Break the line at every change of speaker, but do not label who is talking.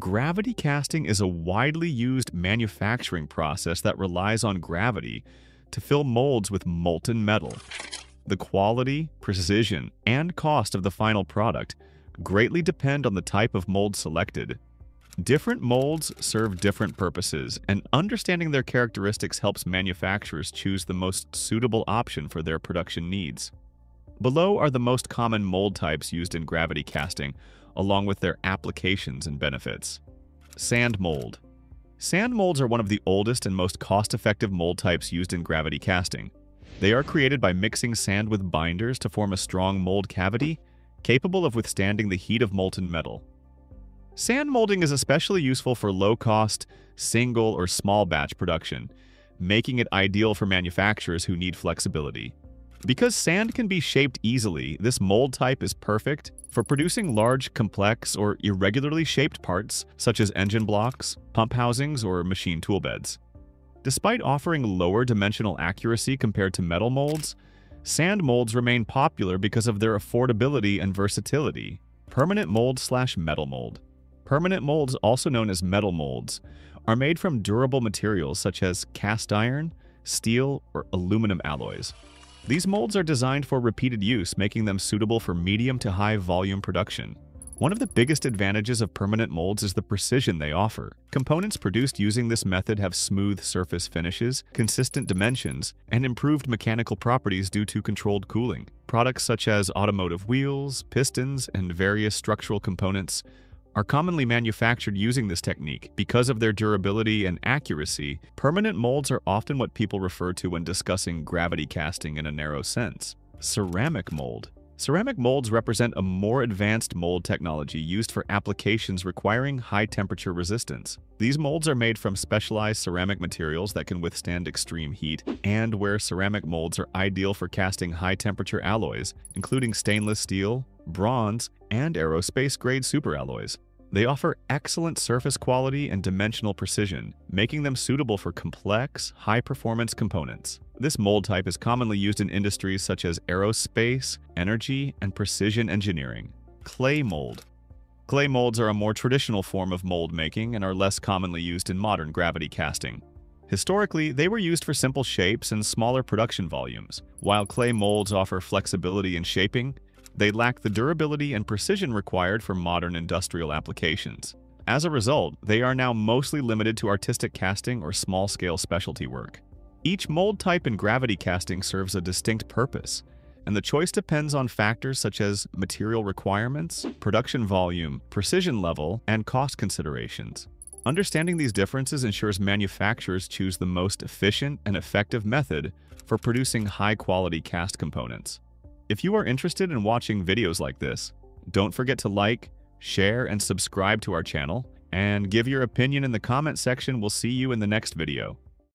Gravity casting is a widely used manufacturing process that relies on gravity to fill molds with molten metal. The quality, precision, and cost of the final product greatly depend on the type of mold selected. Different molds serve different purposes, and understanding their characteristics helps manufacturers choose the most suitable option for their production needs. Below are the most common mold types used in gravity casting, along with their applications and benefits. Sand mold. Sand molds are one of the oldest and most cost-effective mold types used in gravity casting. They are created by mixing sand with binders to form a strong mold cavity capable of withstanding the heat of molten metal. Sand molding is especially useful for low-cost, single or small batch production, making it ideal for manufacturers who need flexibility. Because sand can be shaped easily, this mold type is perfect for producing large, complex, or irregularly shaped parts such as engine blocks, pump housings, or machine tool beds. Despite offering lower dimensional accuracy compared to metal molds, sand molds remain popular because of their affordability and versatility. Permanent mold slash metal mold. Permanent molds, also known as metal molds, are made from durable materials such as cast iron, steel, or aluminum alloys. These molds are designed for repeated use, making them suitable for medium to high volume production. One of the biggest advantages of permanent molds is the precision they offer. Components produced using this method have smooth surface finishes, consistent dimensions, and improved mechanical properties due to controlled cooling. Products such as automotive wheels, pistons, and various structural components are commonly manufactured using this technique. Because of their durability and accuracy, permanent molds are often what people refer to when discussing gravity casting in a narrow sense. Ceramic mold. Ceramic molds represent a more advanced mold technology used for applications requiring high temperature resistance. These molds are made from specialized ceramic materials that can withstand extreme heat, and where ceramic molds are ideal for casting high temperature alloys, including stainless steel, bronze, and aerospace-grade superalloys. They offer excellent surface quality and dimensional precision, making them suitable for complex, high-performance components. This mold type is commonly used in industries such as aerospace, energy, and precision engineering. Clay mold. Clay molds are a more traditional form of mold making and are less commonly used in modern gravity casting. Historically, they were used for simple shapes and smaller production volumes. While clay molds offer flexibility in shaping, they lack the durability and precision required for modern industrial applications. As a result, they are now mostly limited to artistic casting or small-scale specialty work. Each mold type in gravity casting serves a distinct purpose, and the choice depends on factors such as material requirements, production volume, precision level, and cost considerations. Understanding these differences ensures manufacturers choose the most efficient and effective method for producing high-quality cast components. If you are interested in watching videos like this, don't forget to like, share, and subscribe to our channel, and give your opinion in the comment section. We'll see you in the next video.